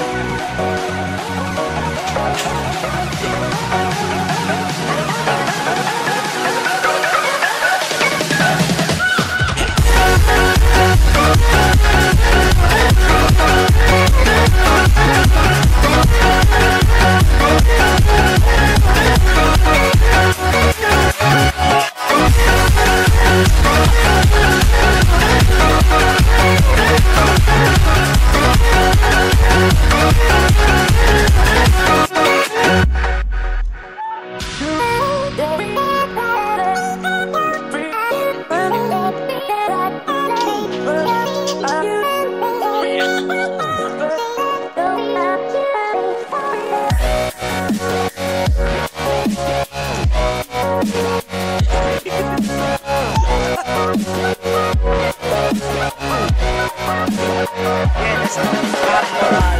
Thank you. Yeah, that's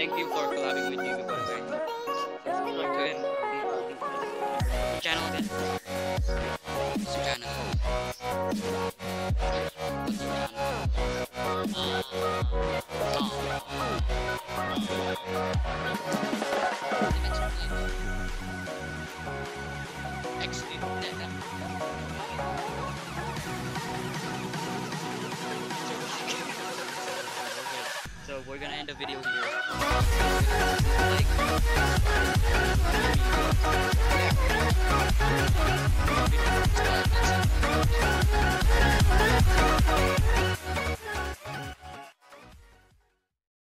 Thank you for collabing with me way. Subscribe to him. Channel again. we're gonna end the video here. Like,